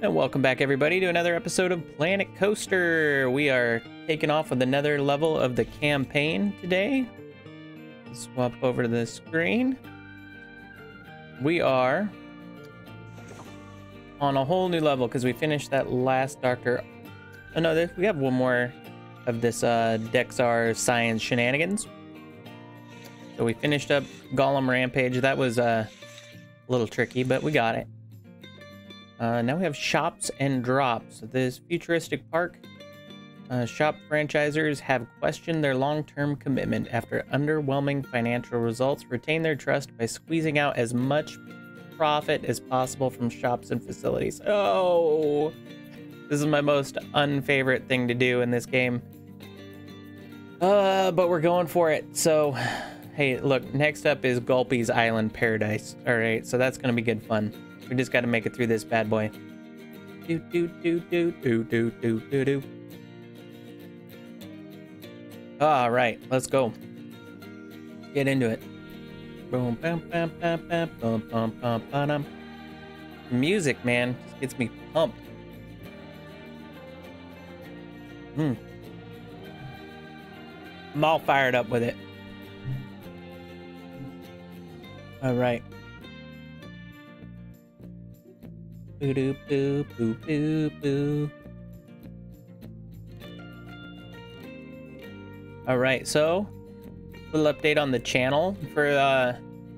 And welcome back, everybody, to another episode of Planet Coaster. We are taking off with another level of the campaign today. Swap over to the screen. We are on a whole new level because we finished that last Doctor. Oh no, we have one more of this uh, Dexar science shenanigans. So we finished up Golem Rampage. That was uh, a little tricky, but we got it. Uh, now we have shops and drops. This futuristic park. Uh, shop franchisers have questioned their long-term commitment after underwhelming financial results. Retain their trust by squeezing out as much profit as possible from shops and facilities. Oh, this is my most unfavorite thing to do in this game. Uh, but we're going for it. So, hey, look. Next up is Gulpy's Island Paradise. All right, so that's gonna be good fun. We just got to make it through this bad boy. Do do do do do do do do do. All right, let's go. Get into it. Boom, bam, bam, bam, bam, bum, bum, bum, ba-dum. Music, man, just gets me pumped. Hmm. I'm all fired up with it. All right. Boo doo boo boo boo boo. All right, so little update on the channel for uh,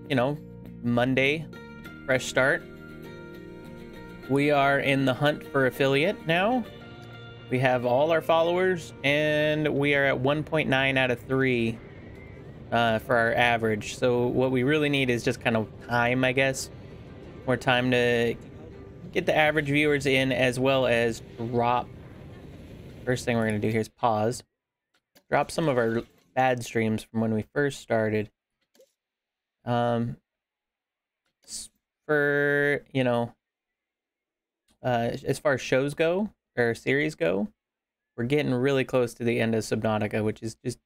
you know, Monday, fresh start. We are in the hunt for affiliate now. We have all our followers, and we are at 1.9 out of 3 uh, for our average. So what we really need is just kind of time, I guess. More time to get the average viewers in as well as drop. First thing we're going to do here is pause. Drop some of our bad streams from when we first started. Um, for, you know, uh, as far as shows go, or series go, we're getting really close to the end of Subnautica, which is just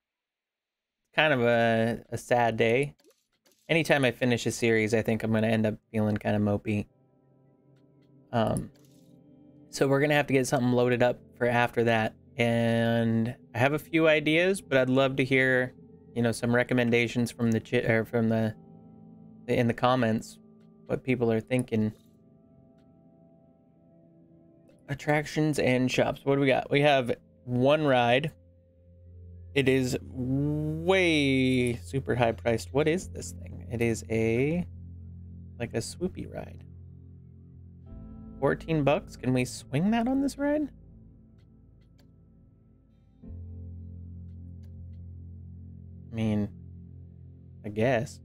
kind of a, a sad day. Anytime I finish a series, I think I'm going to end up feeling kind of mopey. Um, so we're gonna have to get something loaded up for after that, and I have a few ideas, but I'd love to hear, you know, some recommendations from the ch- or from the in the comments, what people are thinking. Attractions and shops. What do we got? We have one ride. It is way super high priced. What is this thing? It is a like a swoopy ride. 14 bucks? Can we swing that on this ride? I mean, I guess.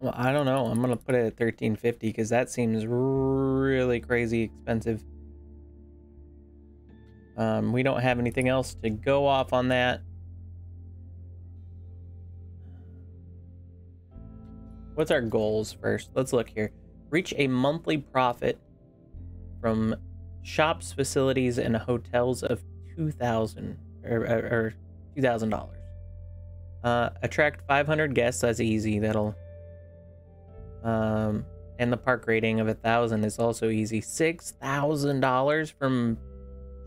Well, I don't know. I'm gonna put it at 1350 because that seems really crazy expensive. Um, we don't have anything else to go off on that. What's our goals first? Let's look here reach a monthly profit from shops, facilities, and hotels of two thousand or, or, or two thousand dollars. Uh, attract five hundred guests. That's easy. That'll. Um, and the park rating of a thousand is also easy. Six thousand dollars from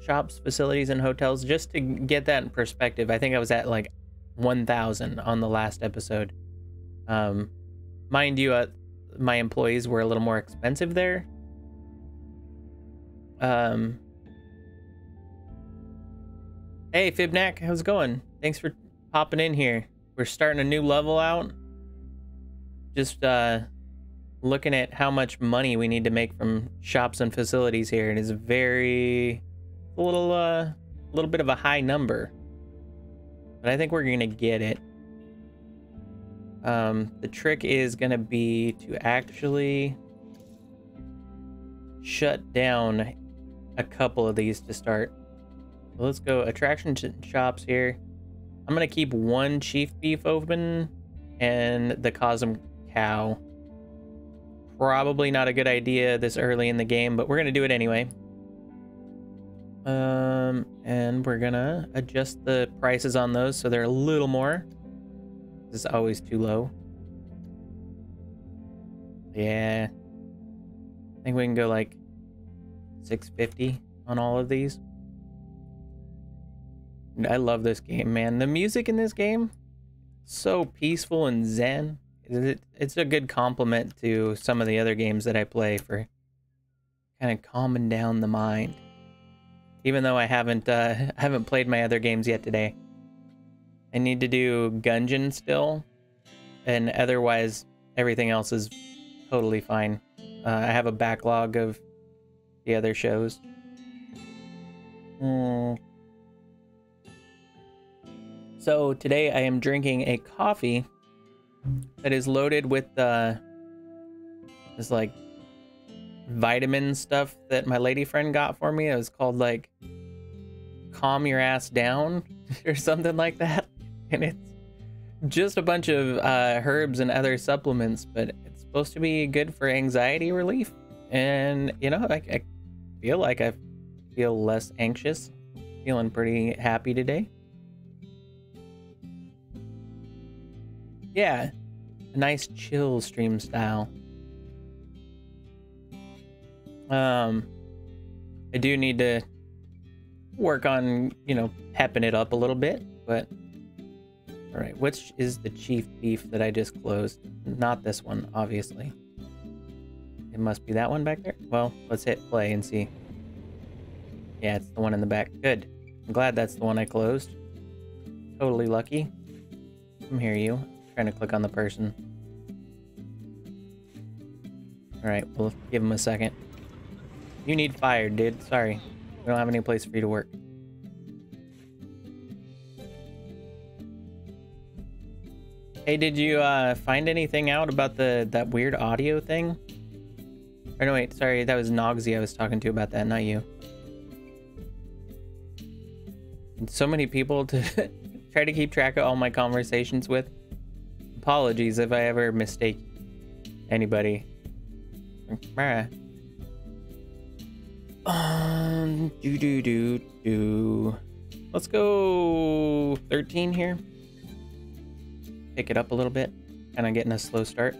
shops, facilities, and hotels. Just to get that in perspective, I think I was at like one thousand on the last episode. Um, mind you, uh, my employees were a little more expensive there. Um. Hey, Fibnac, how's it going? Thanks for popping in here. We're starting a new level out. Just uh, looking at how much money we need to make from shops and facilities here. It is very, a little, uh, a little bit of a high number, but I think we're gonna get it. Um, the trick is going to be to actually shut down a couple of these to start. Let's go attraction shops here. I'm going to keep one chief beef open and the Cosmic Cow. Probably not a good idea this early in the game, but we're going to do it anyway. Um, and we're going to adjust the prices on those so they're a little more. This is always too low. Yeah. I think we can go like 650 on all of these. I love this game, man. The music in this game, so peaceful and zen. It's a good compliment to some of the other games that I play for kind of calming down the mind. Even though I haven't uh, haven't played my other games yet today. I need to do Gungeon still, and otherwise everything else is totally fine. Uh, I have a backlog of the other shows. Mm. So today I am drinking a coffee that is loaded with uh, this like vitamin stuff that my lady friend got for me. It was called like calm your ass down or something like that. And it's just a bunch of uh, herbs and other supplements, but it's supposed to be good for anxiety relief. And you know, I, I feel like I feel less anxious, feeling pretty happy today. Yeah, a nice chill stream style. Um, I do need to work on, you know, pepping it up a little bit, but all right, which is the chief beef that I just closed? Not this one, obviously. It must be that one back there. Well, let's hit play and see. Yeah, it's the one in the back. Good. I'm glad that's the one I closed. Totally lucky. Come here, you. I'm trying to click on the person. Alright, we'll give him a second. You need fired, dude. Sorry. We don't have any place for you to work. Hey, did you uh, find anything out about the that weird audio thing? Or no, wait, sorry, that was Nogsy I was talking to about that, not you. And so many people to try to keep track of all my conversations with. Apologies if I ever mistake anybody. Um, do do do do. Let's go 13 here. Pick it up a little bit. Kind of getting a slow start.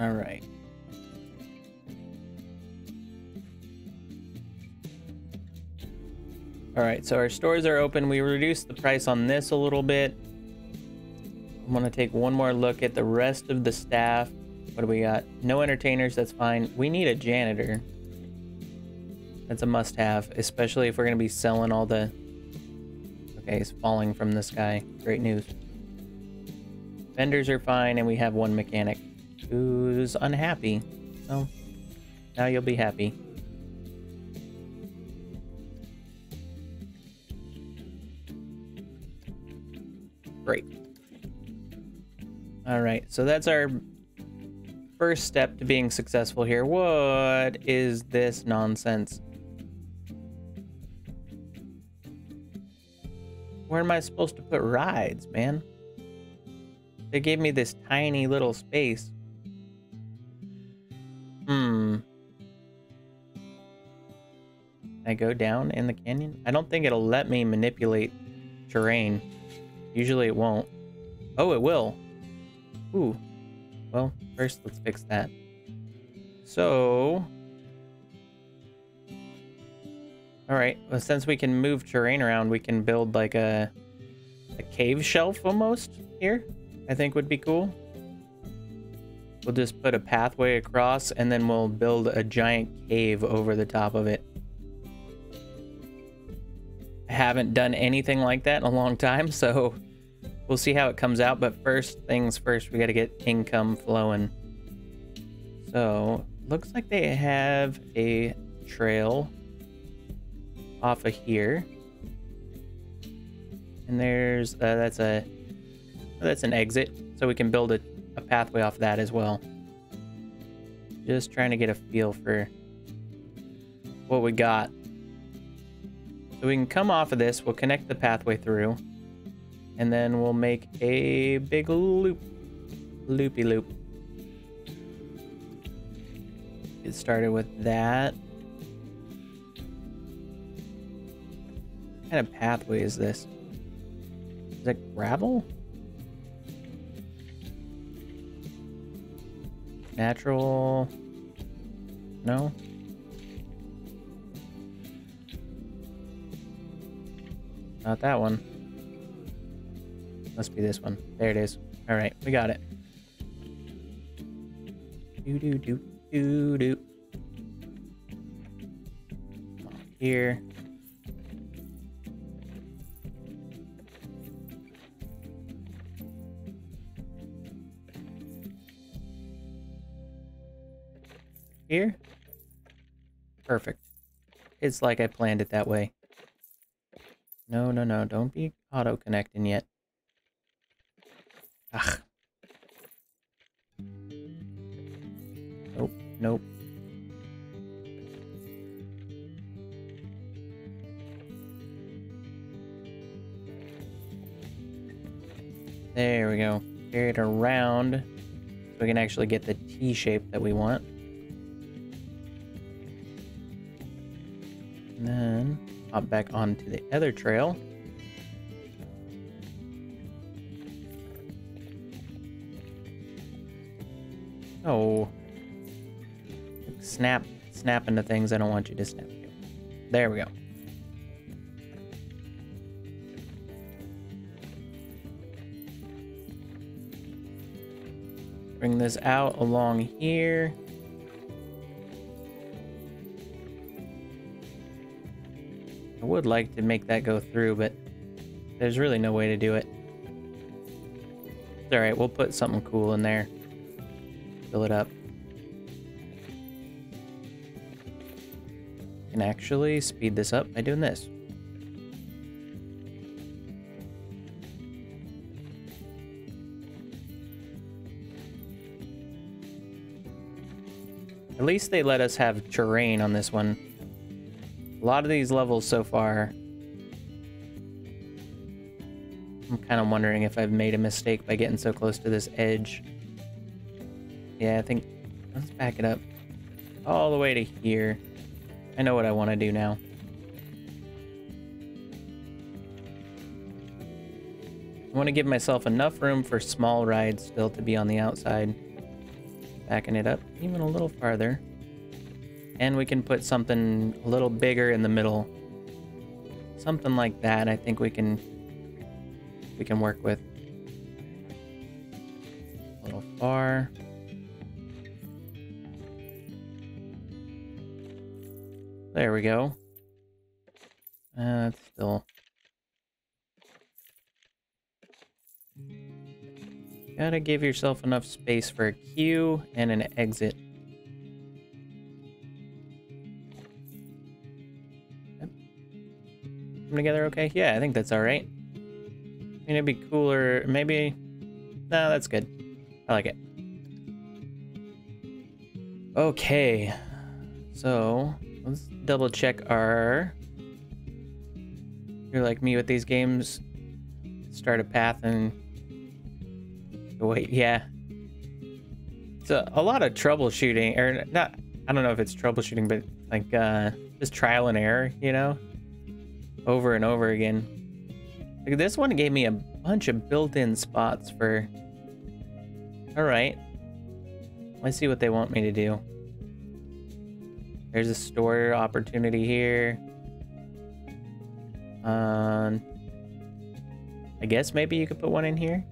All right. All right, so our stores are open. We reduced the price on this a little bit. I'm gonna take one more look at the rest of the staff. What do we got? No entertainers, that's fine. We need a janitor. That's a must-have, especially if we're gonna be selling all the... Okay, it's falling from the sky. Great news. Vendors are fine, and we have one mechanic who's unhappy. So, now you'll be happy. Great. All right, so that's our first step to being successful here. What is this nonsense? Where am I supposed to put rides, man? They gave me this tiny little space. Hmm. I go down in the canyon? I don't think it'll let me manipulate terrain. Usually it won't. Oh, it will. Ooh. Well, first let's fix that. So... Alright, well since we can move terrain around, we can build like a, a cave shelf almost here. I think would be cool. We'll just put a pathway across and then we'll build a giant cave over the top of it. I haven't done anything like that in a long time, so we'll see how it comes out. But first things first, we got to get income flowing. So, looks like they have a trail off of here. And there's, uh, that's a, that's an exit. So we can build a, a pathway off that as well. Just trying to get a feel for what we got. So we can come off of this, we'll connect the pathway through, and then we'll make a big loop. Loopy loop. Get started with that. What kind of pathway is this? Is that gravel? Natural... No? Not that one. Must be this one. There it is. Alright, we got it. Do do do do do. Here. Here. Perfect. It's like I planned it that way. No, no, no. Don't be auto-connecting yet. Ugh. Nope, nope. There we go. Carry it around so we can actually get the T shape that we want. Then hop back onto the other trail. Oh. Snap, snap into things I don't want you to snap. There we go. Bring this out along here. Would like to make that go through, but there's really no way to do it. It's alright, we'll put something cool in there. Fill it up. Can actually speed this up by doing this. At least they let us have terrain on this one. A lot of these levels so far, I'm kind of wondering if I've made a mistake by getting so close to this edge. Yeah, I think, let's back it up all the way to here. I know what I want to do now. I want to give myself enough room for small rides still to be on the outside. Backing it up even a little farther. And we can put something a little bigger in the middle. Something like that I think we can we can work with. A little far. There we go. Uh, that's still... Gotta give yourself enough space for a queue and an exit. Together okay? Yeah, I think that's alright. I mean, it'd be cooler, maybe... No, that's good. I like it. Okay. So, let's double check our... You're like me with these games. Start a path and... Wait, yeah. It's a, a lot of troubleshooting, or not, I don't know if it's troubleshooting, but like, uh, just trial and error, you know? Over and over again. Like this one gave me a bunch of built-in spots for... Alright. Let's see what they want me to do. There's a store opportunity here. Um, I guess maybe you could put one in here.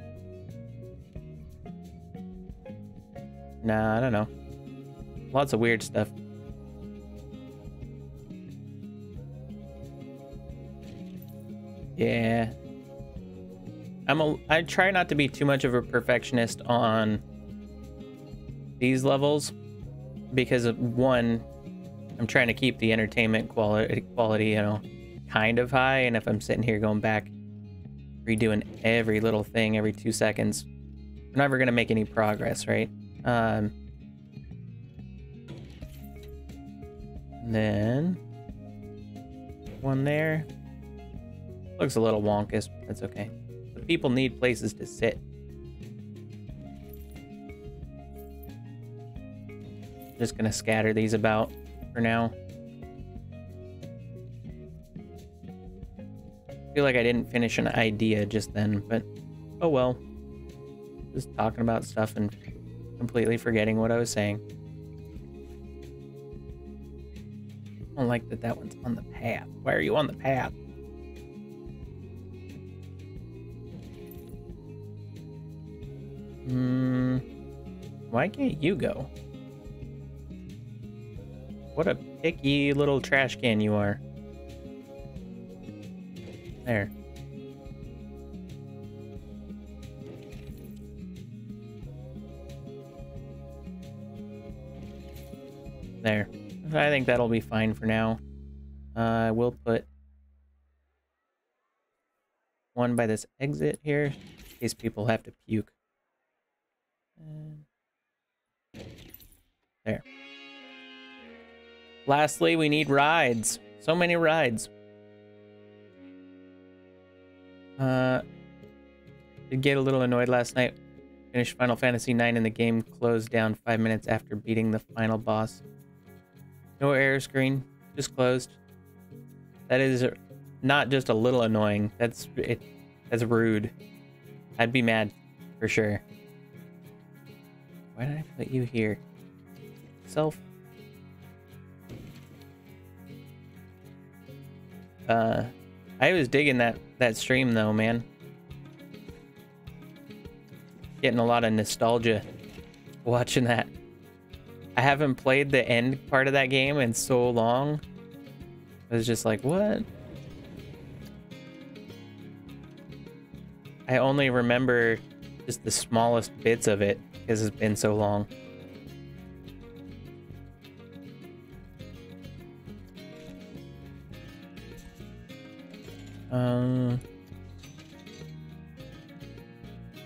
Nah, I don't know. Lots of weird stuff. Yeah. I'm a I try not to be too much of a perfectionist on these levels because of one I'm trying to keep the entertainment quality, quality, you know, kind of high. And if I'm sitting here going back, redoing every little thing every two seconds, we're never going to make any progress, right? Um, then one there. Looks a little wonkus, but that's okay. But people need places to sit. Just gonna scatter these about for now. feel like I didn't finish an idea just then, but oh well. Just talking about stuff and completely forgetting what I was saying. I don't like that that one's on the path. Why are you on the path? Hmm. Why can't you go? What a picky little trash can you are. There. There. I think that'll be fine for now. Uh, I will put one by this exit here, in case people have to puke. There. Lastly, we need rides. So many rides. Uh, did get a little annoyed last night. Finished Final Fantasy IX and the game closed down five minutes after beating the final boss. No error screen, just closed. That is not just a little annoying. That's it. That's rude. I'd be mad for sure. Why did I put you here? Self. Uh, I was digging that that stream though, man. Getting a lot of nostalgia watching that. I haven't played the end part of that game in so long. I was just like, what? I only remember just the smallest bits of it because it's been so long. Um,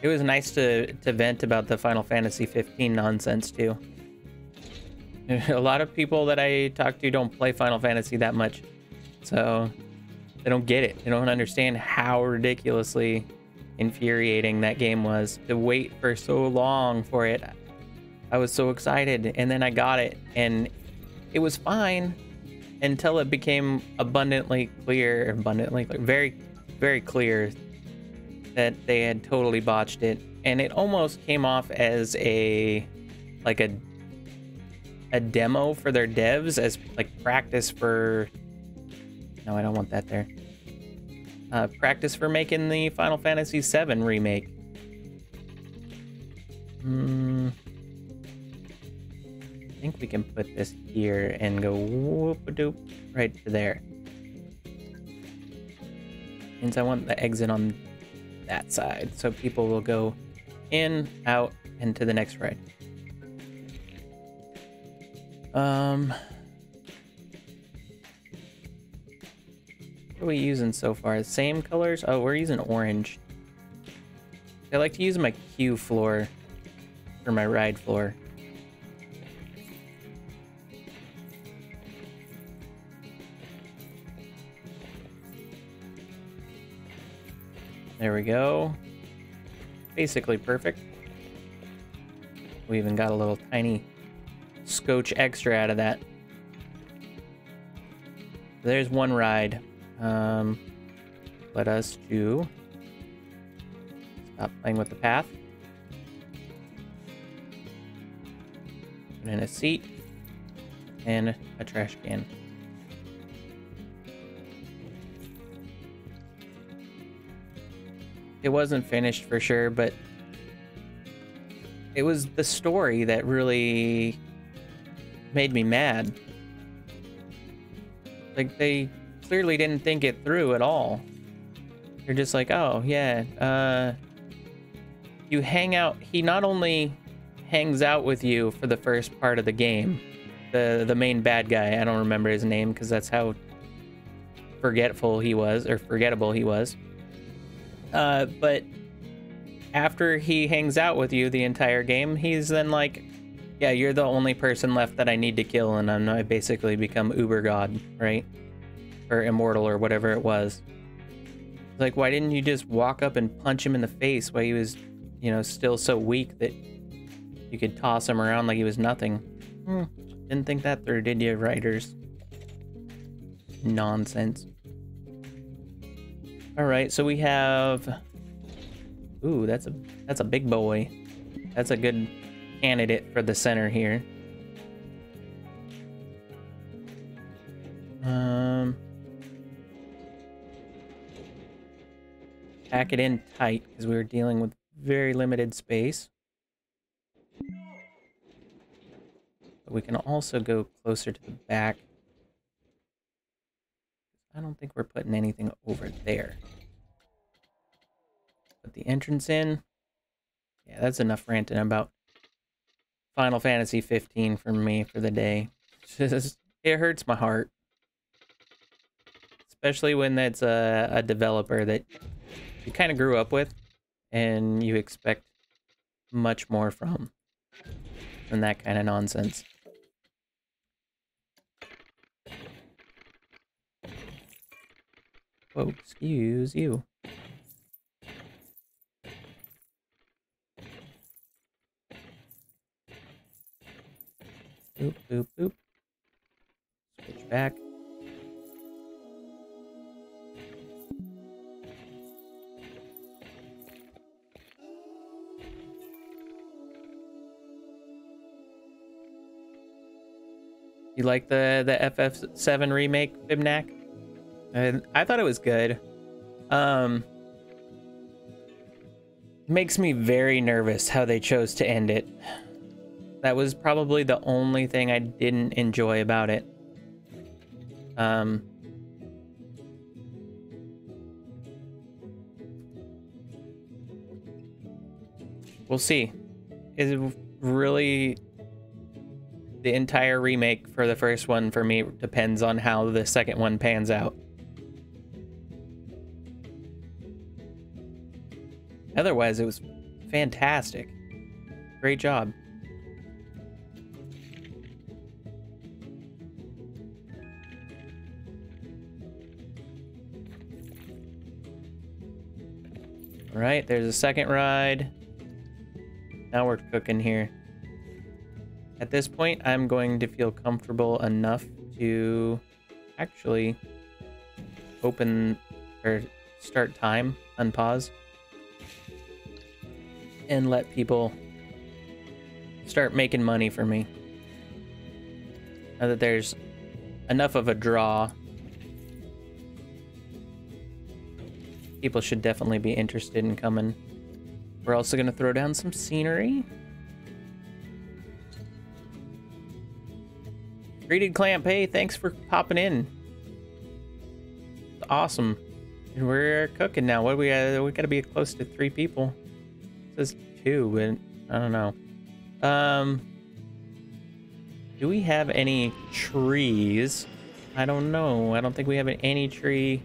it was nice to to vent about the Final Fantasy 15 nonsense too. a lot of people that I talk to don't play Final Fantasy that much. So they don't get it. They don't understand how ridiculously infuriating that game was to wait for so long for it. I was so excited and then I got it and it was fine until it became abundantly clear, abundantly clear, very, very clear that they had totally botched it. And it almost came off as a, like a a demo for their devs as like practice for no i don't want that there uh, practice for making the final fantasy VII remake. Hmm. i think we can put this here and go whoop a doop right to there. Means i want the exit on that side so people will go in out and to the next ride um, what are we using so far? Same colors? Oh, we're using orange. I like to use my queue floor for my ride floor. There we go. Basically perfect. We even got a little tiny scotch extra out of that. There's one ride. Um, let us do. Stop playing with the path. Put in a seat and a trash can. It wasn't finished for sure, but it was the story that really made me mad. Like, they clearly didn't think it through at all. You're just like, oh, yeah, uh, you hang out. He not only hangs out with you for the first part of the game, the, the main bad guy, I don't remember his name because that's how forgetful he was, or forgettable he was. Uh, but after he hangs out with you the entire game, he's then like, yeah, you're the only person left that I need to kill, and I'm I basically become Uber God, right? Or immortal, or whatever it was. Like, why didn't you just walk up and punch him in the face while he was, you know, still so weak that you could toss him around like he was nothing? Hmm. Didn't think that through, did you, writers? Nonsense. All right, so we have. Ooh, that's a that's a big boy. That's a good candidate for the center here. Um, pack it in tight because we were dealing with very limited space. But we can also go closer to the back. I don't think we're putting anything over there. Put the entrance in. Yeah, that's enough ranting about Final Fantasy 15 for me for the day. Just, it hurts my heart. Especially when that's a, a developer that you kind of grew up with and you expect much more from than that kind of nonsense. Whoa, excuse you. Boop, boop, boop. Switch back. You like the the FF7 remake, Bimnak? And I thought it was good. Um makes me very nervous how they chose to end it. That was probably the only thing I didn't enjoy about it. Um, we'll see. Is it really the entire remake for the first one for me depends on how the second one pans out. Otherwise, it was fantastic. Great job. All right, there's a second ride. Now we're cooking here. At this point, I'm going to feel comfortable enough to actually open or start time, unpause, and let people start making money for me. Now that there's enough of a draw people should definitely be interested in coming. We're also going to throw down some scenery. Greeted Clamp, hey, thanks for popping in. Awesome. We're cooking now. What do we got? We got to be close to three people. It says two, but I don't know. Um, do we have any trees? I don't know. I don't think we have any tree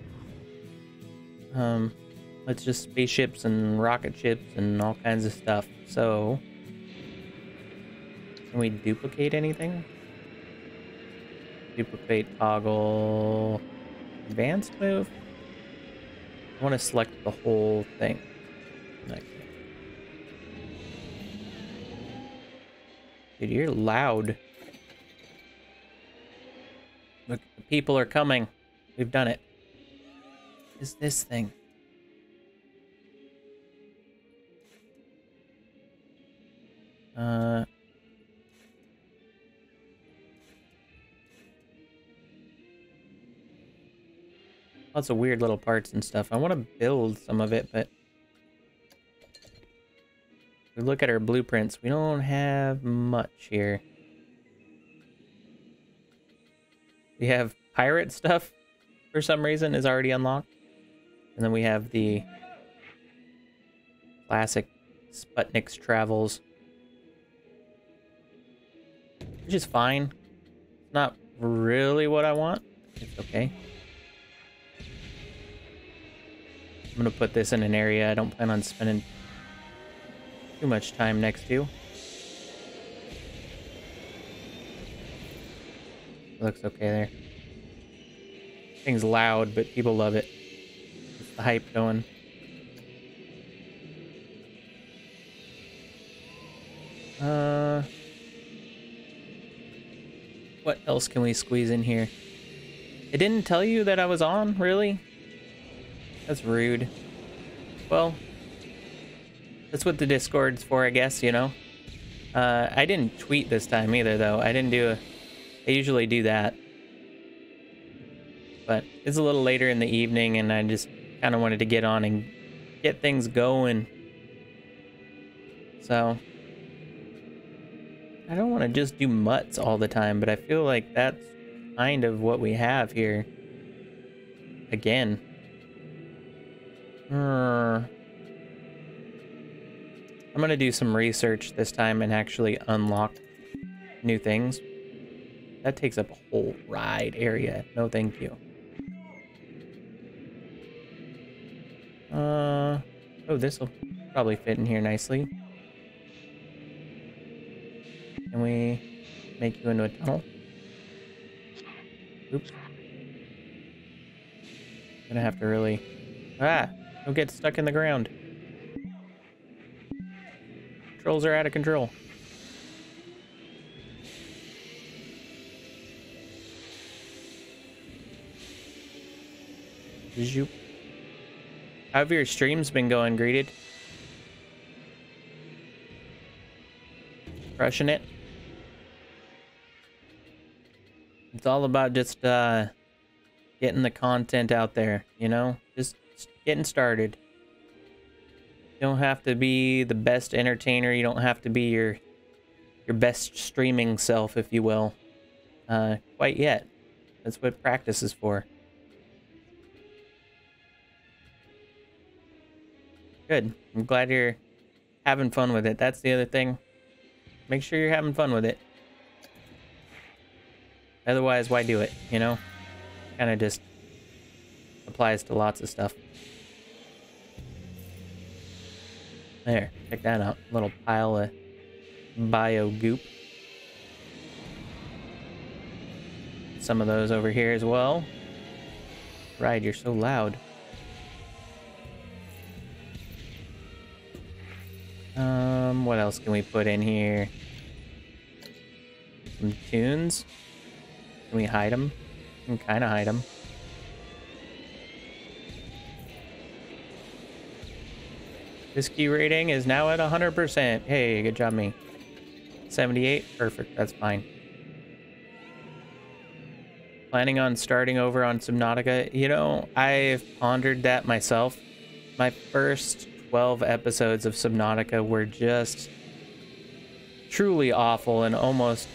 um, it's just spaceships and rocket ships and all kinds of stuff. So, can we duplicate anything? Duplicate toggle advanced move. I want to select the whole thing. Dude, you're loud. Look, the people are coming. We've done it is this thing? Uh... Lots of weird little parts and stuff. I want to build some of it, but... we look at our blueprints. We don't have much here. We have pirate stuff for some reason is already unlocked. And then we have the classic Sputnik's Travels. Which is fine. Not really what I want. It's okay. I'm gonna put this in an area I don't plan on spending too much time next to. Looks okay there. Thing's loud, but people love it the hype going. Uh, what else can we squeeze in here? It didn't tell you that I was on, really? That's rude. Well, that's what the Discord's for, I guess, you know? Uh, I didn't tweet this time either, though. I didn't do a... I usually do that. But it's a little later in the evening, and I just kind of wanted to get on and get things going. So... I don't want to just do mutts all the time, but I feel like that's kind of what we have here. Again. Uh, I'm gonna do some research this time and actually unlock new things. That takes up a whole ride area. No thank you. Uh, oh, this will probably fit in here nicely. Can we make you into a tunnel? Oops. Gonna have to really... Ah! Don't get stuck in the ground. Controls are out of control. Zoop. How have your streams been going, Greeted? Crushing it? It's all about just uh, getting the content out there, you know? Just getting started. You don't have to be the best entertainer. You don't have to be your your best streaming self, if you will. Uh, quite yet. That's what practice is for. Good. I'm glad you're having fun with it. That's the other thing. Make sure you're having fun with it. Otherwise, why do it, you know? Kind of just applies to lots of stuff. There, check that out. Little pile of bio goop. Some of those over here as well. Right, you're so loud. Um, what else can we put in here? Some tunes. Can we hide them? We can kind of hide them. This key rating is now at 100%. Hey, good job, me. 78? Perfect, that's fine. Planning on starting over on Subnautica? You know, I've pondered that myself. My first 12 episodes of Subnautica were just truly awful and almost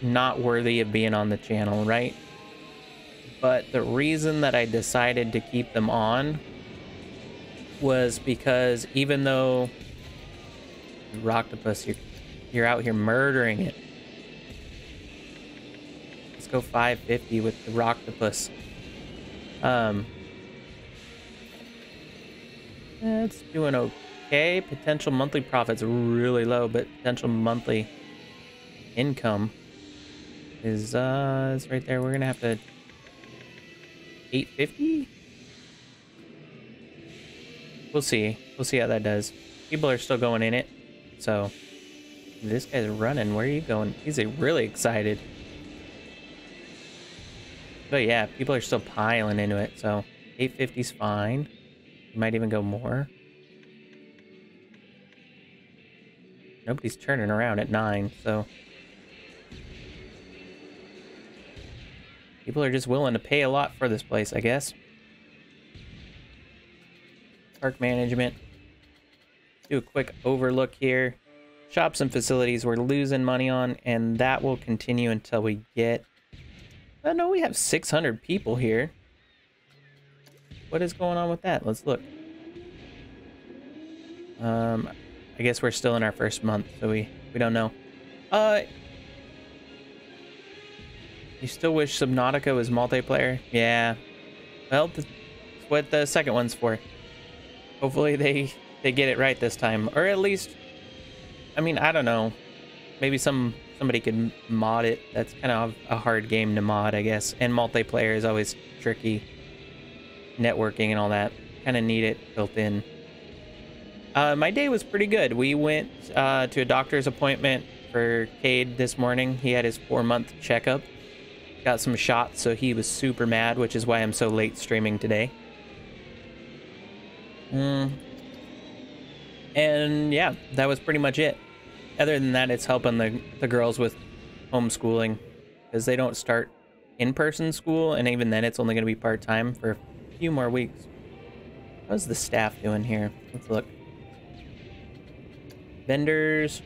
not worthy of being on the channel, right? But the reason that I decided to keep them on was because even though Rocktopus, you're, you're out here murdering it. Let's go 550 with the Rocktopus. Um, it's doing okay. Potential monthly profits really low, but potential monthly income is uh is right there. We're gonna have to 850 We'll see. We'll see how that does. People are still going in it. So, this guy's running. Where are you going? He's really excited. But yeah, people are still piling into it. So, 850's fine. You might even go more. Nobody's turning around at 9, so... People are just willing to pay a lot for this place, I guess park management. Do a quick overlook here. Shops and facilities we're losing money on, and that will continue until we get... I know we have 600 people here. What is going on with that? Let's look. Um, I guess we're still in our first month, so we, we don't know. Uh, you still wish Subnautica was multiplayer? Yeah. Well, that's what the second one's for. Hopefully they they get it right this time, or at least, I mean, I don't know. Maybe some somebody could mod it. That's kind of a hard game to mod, I guess. And multiplayer is always tricky. Networking and all that. Kind of need it built in. Uh, my day was pretty good. We went uh, to a doctor's appointment for Cade this morning. He had his four month checkup. Got some shots, so he was super mad, which is why I'm so late streaming today. Mm. And yeah, that was pretty much it. Other than that, it's helping the, the girls with homeschooling because they don't start in-person school, and even then it's only going to be part-time for a few more weeks. How's the staff doing here? Let's look. Vendors.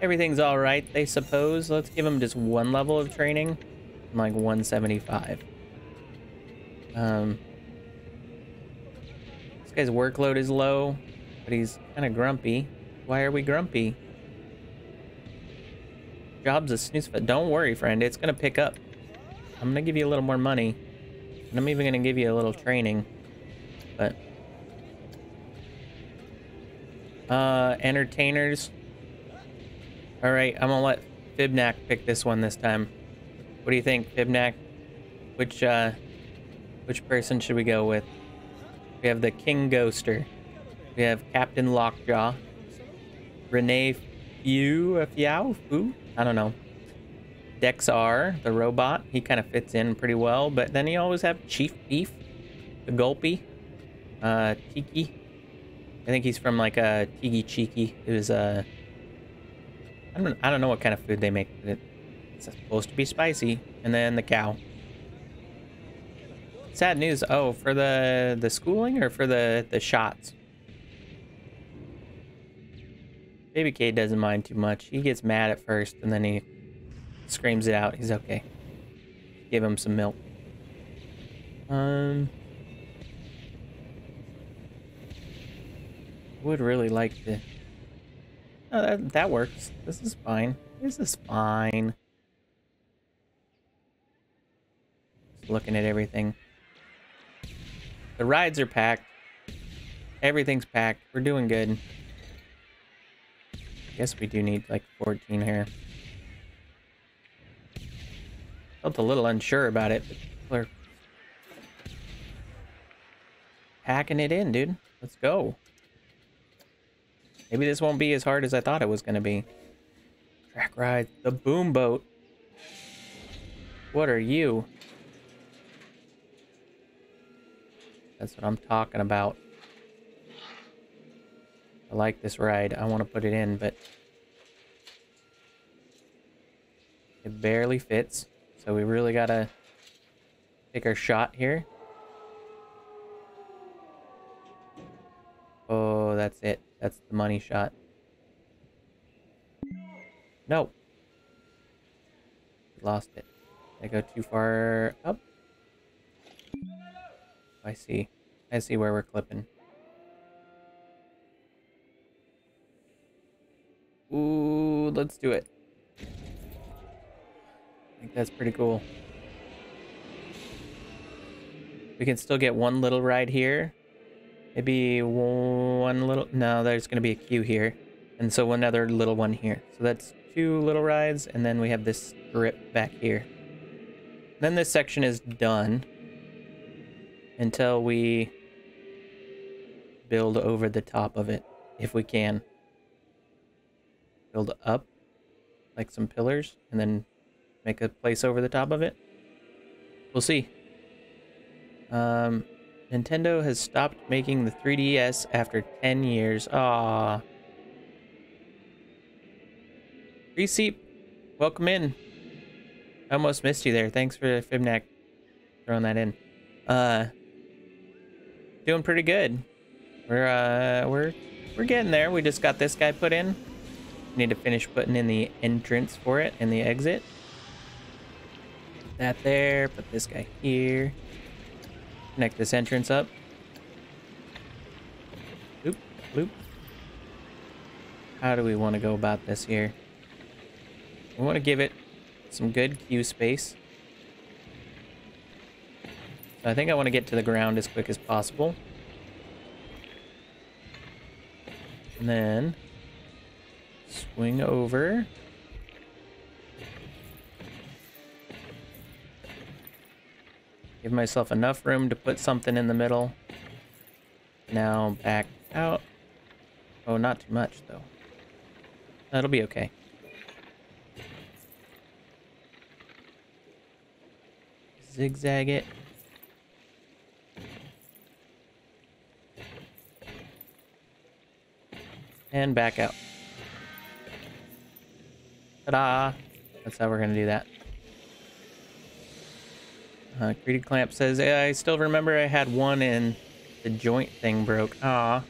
Everything's all right, they suppose. Let's give them just one level of training. Like 175. Um, guy's workload is low, but he's kind of grumpy. Why are we grumpy? Job's a snooze but Don't worry, friend. It's going to pick up. I'm going to give you a little more money. And I'm even going to give you a little training. But... Uh, entertainers. Alright, I'm going to let Fibnac pick this one this time. What do you think, Fibnac? Which, uh... Which person should we go with? We have the King Ghoster. We have Captain Lockjaw. Renee Few, Fiao, Fu? I don't know. Dex R, the robot, he kind of fits in pretty well, but then you always have Chief Beef, the Gulpy, uh, Tiki. I think he's from like a uh, Tiki Cheeky. It was uh, I don't, I don't know what kind of food they make. It, it's supposed to be spicy. And then the cow. Sad news. Oh, for the the schooling or for the the shots? Baby K doesn't mind too much. He gets mad at first and then he screams it out. He's okay. Give him some milk. Um, would really like to. Oh, that, that works. This is fine. This is fine. Just looking at everything. The rides are packed. Everything's packed. We're doing good. I guess we do need like 14 here. Felt a little unsure about it, but we're packing it in, dude. Let's go. Maybe this won't be as hard as I thought it was going to be. Track ride. The boom boat. What are you? That's what I'm talking about. I like this ride. I want to put it in, but it barely fits. So we really gotta take our shot here. Oh, that's it. That's the money shot. No. Lost it. Did I go too far up? I see. I see where we're clipping. Ooh, let's do it. I think that's pretty cool. We can still get one little ride here. Maybe one little... No, there's going to be a queue here. And so another little one here. So that's two little rides, and then we have this strip back here. Then this section is done. Until we build over the top of it, if we can. Build up, like some pillars, and then make a place over the top of it. We'll see. Um, Nintendo has stopped making the 3DS after 10 years. Ah. Receipt, welcome in. I almost missed you there. Thanks for Fibnac throwing that in. Uh, doing pretty good. We're uh, we're we're getting there. We just got this guy put in. Need to finish putting in the entrance for it and the exit that there, put this guy here. Connect this entrance up. Loop, loop. How do we want to go about this here? We want to give it some good queue space. I think I want to get to the ground as quick as possible. And then swing over. Give myself enough room to put something in the middle. Now back out. Oh, not too much, though. That'll be okay. Zigzag it. And back out. Ta-da! That's how we're gonna do that. Uh, Greedy Clamp says, I still remember I had one and the joint thing broke. Ah.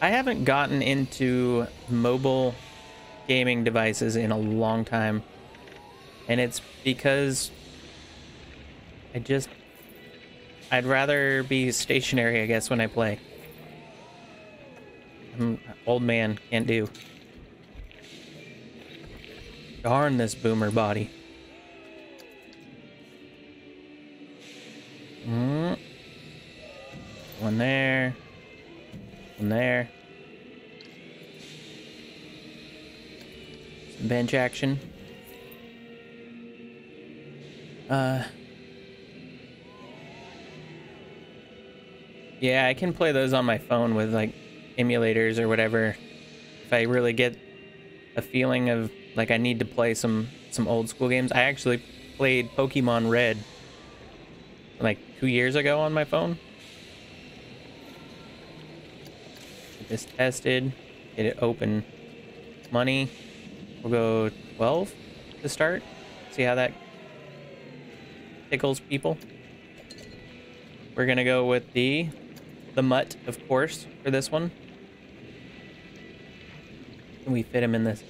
I haven't gotten into mobile gaming devices in a long time. And it's because I just I'd rather be stationary, I guess, when I play. I'm old man, can't do. Darn this boomer body. Mm. One there. One there. Some bench action. Uh. Yeah, I can play those on my phone with like emulators or whatever. If I really get a feeling of like I need to play some some old school games. I actually played Pokemon Red like two years ago on my phone. Get this tested, get it open. Money, we'll go 12 to start. See how that tickles people. We're gonna go with the the mutt, of course, for this one. And we fit him in this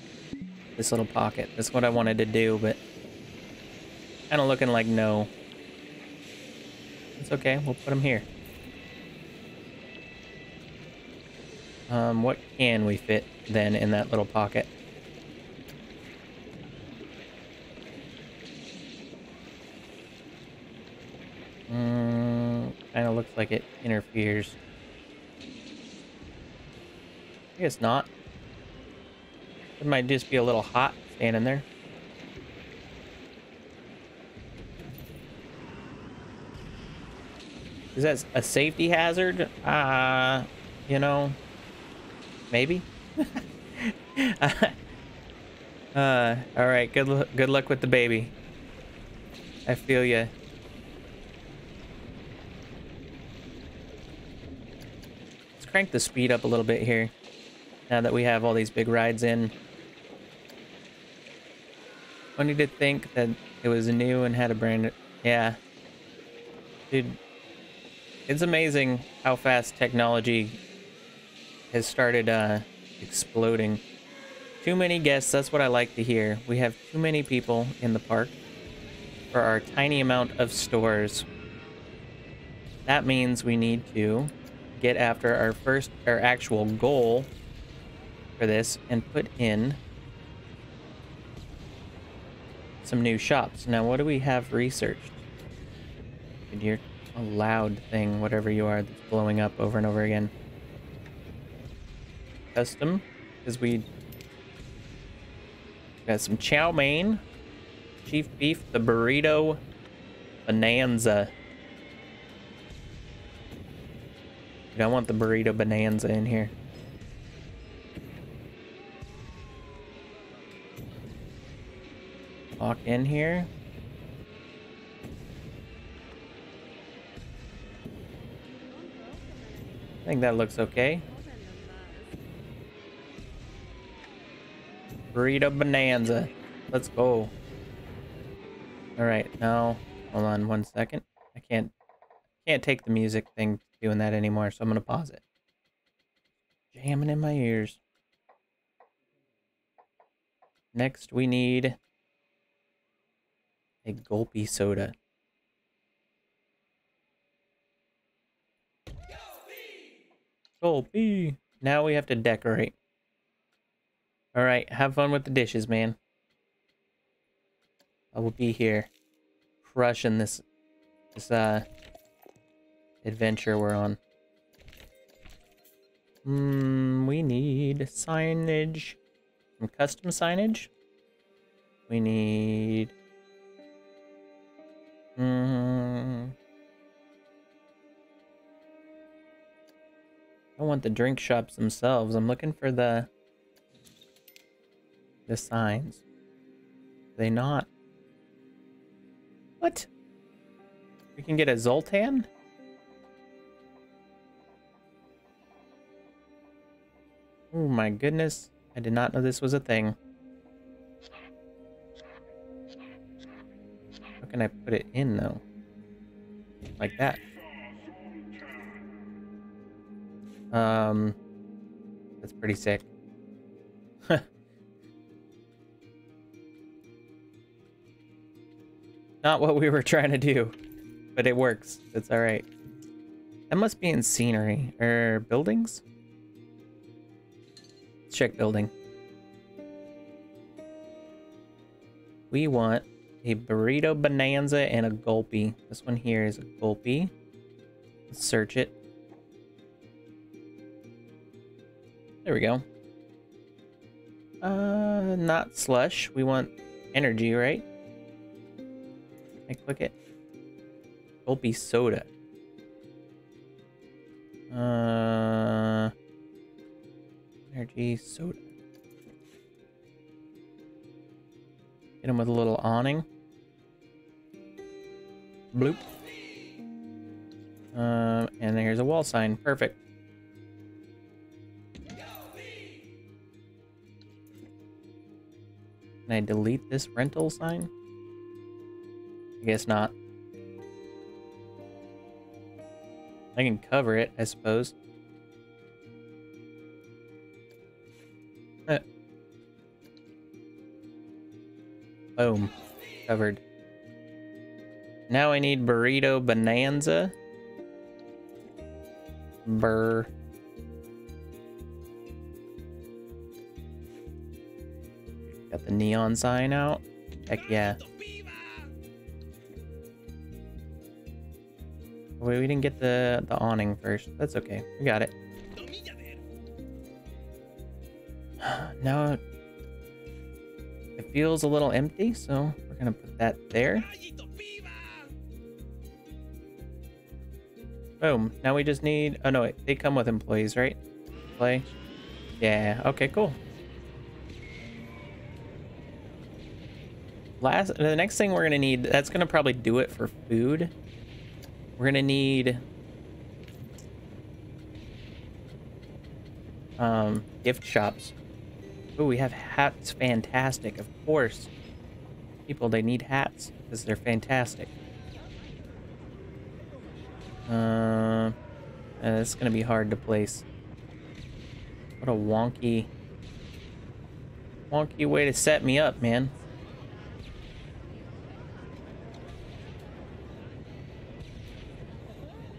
this little pocket. That's what I wanted to do, but kind of looking like no. It's okay. We'll put him here. Um, what can we fit then in that little pocket? Mm, kind of looks like it interferes. I guess not. It might just be a little hot standing there. Is that a safety hazard? Uh, you know, maybe. uh, all right. Good, good luck with the baby. I feel you. Crank the speed up a little bit here. Now that we have all these big rides in. Funny to think that it was new and had a brand. Yeah. Dude, it's amazing how fast technology has started uh, exploding. Too many guests, that's what I like to hear. We have too many people in the park for our tiny amount of stores. That means we need to get after our first, our actual goal for this and put in some new shops. Now, what do we have researched? You're a loud thing, whatever you are, that's blowing up over and over again. Custom, because we got some chow mein, chief beef, the burrito bonanza. I want the burrito bonanza in here. Walk in here. I think that looks okay. Burrito Bonanza. Let's go. Alright, now, hold on one second. I can't, can't take the music thing doing that anymore, so I'm gonna pause it. Jamming in my ears. Next, we need a gulpy soda. B. Now we have to decorate. All right, have fun with the dishes, man. I will be here, crushing this, this uh, adventure we're on. Hmm, we need signage, some custom signage. We need. Hmm. I want the drink shops themselves. I'm looking for the the signs. Are they not. What? We can get a Zoltan? Oh my goodness. I did not know this was a thing. How can I put it in though? Like that. Um, that's pretty sick. Not what we were trying to do, but it works. It's all right. That must be in scenery or buildings. Check building. We want a burrito bonanza and a gulpy. This one here is a gulpy. Let's search it. There we go. Uh, not slush. We want energy, right? I click it? Gulpy soda. Uh, energy soda. Hit him with a little awning. Bloop. Um, and here's a wall sign. Perfect. Can I delete this rental sign? I guess not. I can cover it, I suppose. Boom. Covered. Now I need burrito bonanza. Burr. Got the neon sign out. Heck yeah. Wait, we didn't get the, the awning first. That's okay. We got it. now it feels a little empty, so we're gonna put that there. Boom. Now we just need... Oh, no. They come with employees, right? Play? Yeah. Okay, cool. Last... The next thing we're going to need... That's going to probably do it for food. We're going to need... Um, gift shops. Oh, we have hats. Fantastic. Of course. People, they need hats because they're fantastic. Uh, it's gonna be hard to place. What a wonky, wonky way to set me up, man.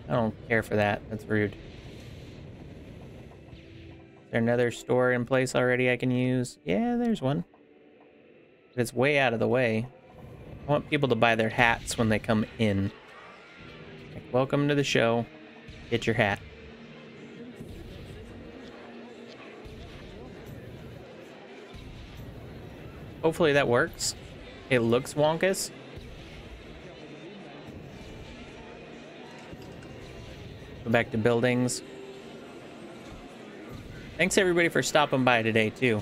I don't care for that. That's rude. There another store in place already I can use? Yeah, there's one. It's way out of the way. I want people to buy their hats when they come in. Welcome to the show. Get your hat. Hopefully that works. It looks wonkus. Go back to buildings. Thanks everybody for stopping by today too.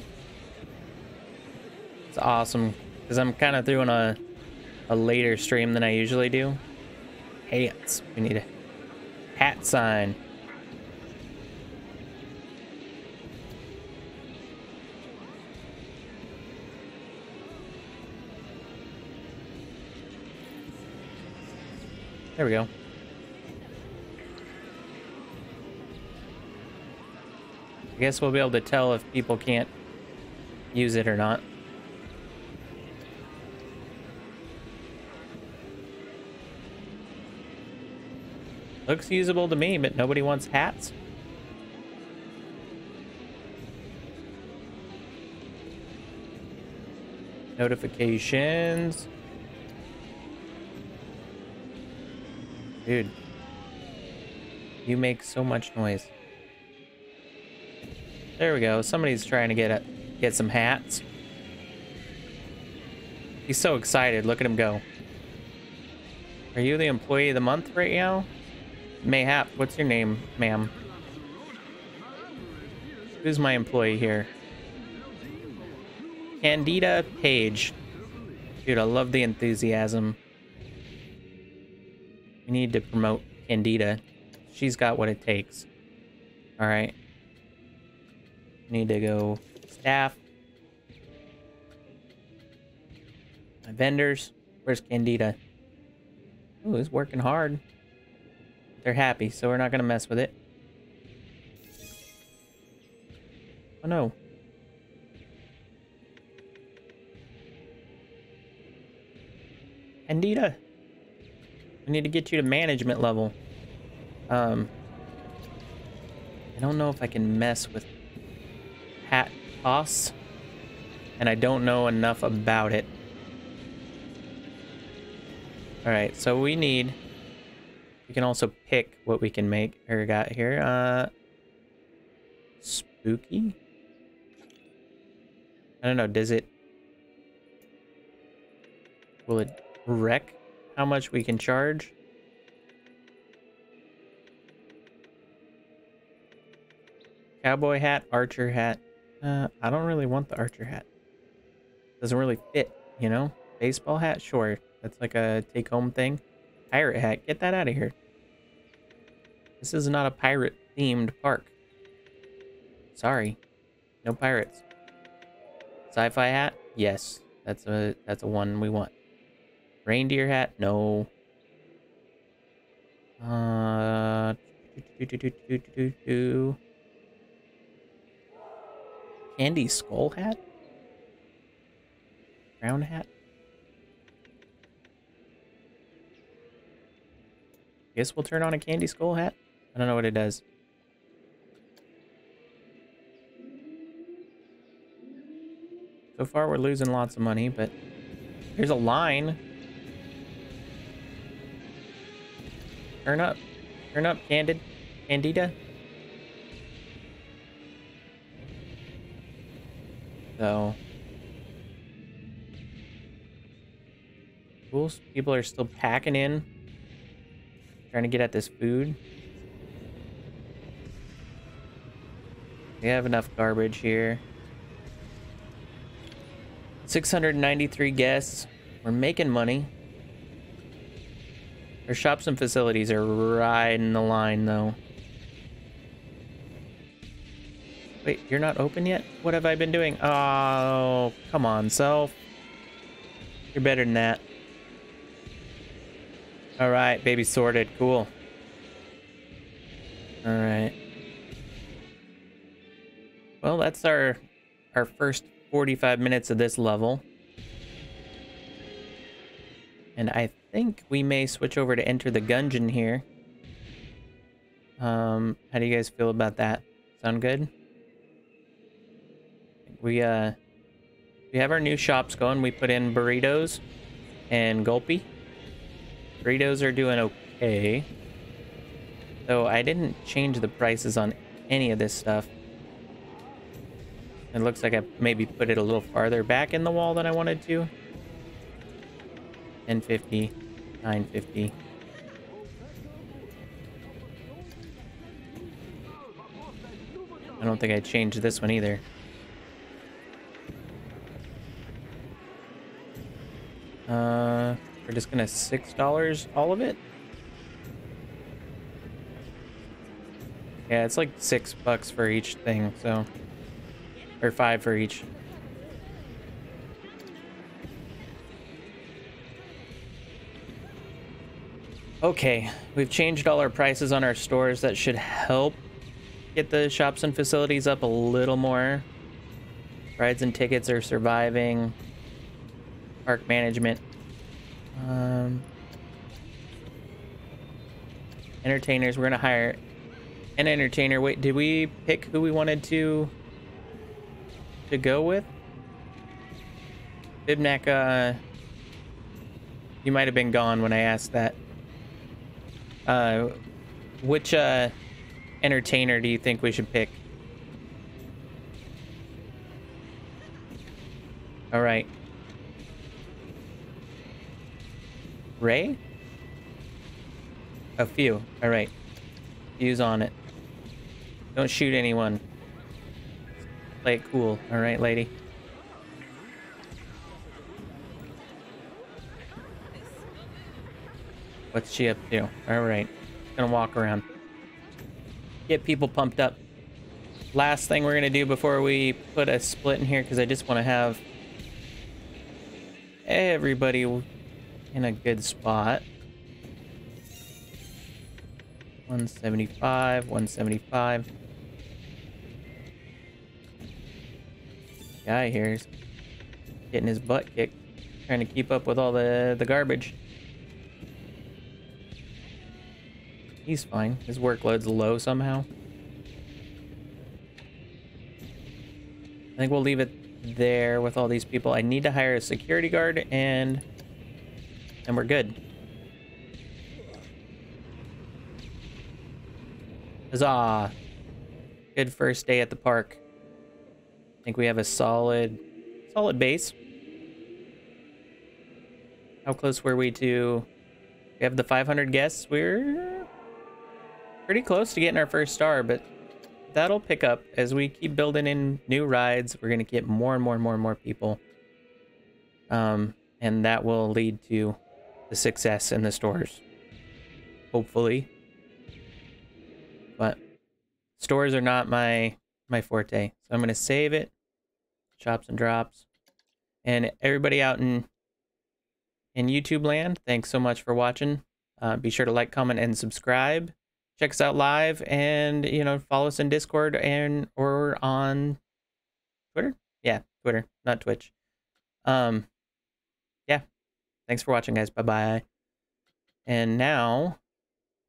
It's awesome because I'm kind of doing a a later stream than I usually do hats. We need a hat sign. There we go. I guess we'll be able to tell if people can't use it or not. Looks usable to me, but nobody wants hats. Notifications. Dude. You make so much noise. There we go. Somebody's trying to get a, get some hats. He's so excited. Look at him go. Are you the employee of the month right now? Mayhap, what's your name, ma'am? Who's my employee here? Candida Page. Dude, I love the enthusiasm. We need to promote Candida. She's got what it takes. Alright. Need to go staff. My vendors. Where's Candida? Oh, he's working hard. They're happy, so we're not gonna mess with it. Oh no. Candida. We need to get you to management level. Um, I don't know if I can mess with hat toss, and I don't know enough about it. All right, so we need. We can also pick what we can make or got here. Uh, spooky. I don't know. Does it? Will it wreck how much we can charge? Cowboy hat, archer hat. Uh, I don't really want the archer hat. Doesn't really fit, you know? Baseball hat, sure. That's like a take-home thing. Pirate hat, get that out of here. This is not a pirate-themed park. Sorry. No pirates. Sci-fi hat? Yes. That's a that's a one we want. Reindeer hat? No. Uh do, do, do. Candy skull hat? Brown hat? Guess we'll turn on a candy skull hat. I don't know what it does. So far, we're losing lots of money, but there's a line. Turn up. Turn up, Candid. Candida. So. Cool. People are still packing in. Trying to get at this food. We have enough garbage here. 693 guests. We're making money. Our shops and facilities are riding the line, though. Wait, you're not open yet? What have I been doing? Oh, come on, self. You're better than that. All right, baby sorted. Cool. All right. Well, that's our our first 45 minutes of this level. And I think we may switch over to enter the gungeon here. Um, how do you guys feel about that? Sound good? We, uh, we have our new shops going. We put in burritos and gulpy. Burritos are doing okay. So I didn't change the prices on any of this stuff. It looks like I maybe put it a little farther back in the wall than I wanted to. 1050, 950. I don't think I changed this one either. Uh, we're just gonna six dollars all of it. Yeah, it's like six bucks for each thing, so. Or five for each. Okay, we've changed all our prices on our stores. That should help get the shops and facilities up a little more. Rides and tickets are surviving. Park management. Entertainers, we're gonna hire an entertainer. Wait, did we pick who we wanted to to go with. Fibnac, uh, you might have been gone when I asked that. Uh, which, uh, entertainer do you think we should pick? All right. Ray? A few. All right. Use on it. Don't shoot anyone. Play it cool, alright, lady? What's she up to? Alright. Gonna walk around. Get people pumped up. last thing we're gonna do before we put a split in here, because I just want to have everybody in a good spot. 175, 175. Guy here's getting his butt kicked, trying to keep up with all the, the garbage. He's fine. His workload's low somehow. I think we'll leave it there with all these people. I need to hire a security guard and and we're good. Huzzah! Good first day at the park. I think we have a solid, solid base. How close were we to... We have the 500 guests. We're pretty close to getting our first star, but that'll pick up as we keep building in new rides. We're going to get more and more and more and more people. Um, and that will lead to the success in the stores. Hopefully. Stores are not my my forte. So I'm going to save it. Chops and drops. And everybody out in in YouTube land, thanks so much for watching. Uh, be sure to like, comment, and subscribe. Check us out live, and you know, follow us in Discord and or on Twitter. Yeah, Twitter, not Twitch. Um, yeah. Thanks for watching, guys. Bye bye. And now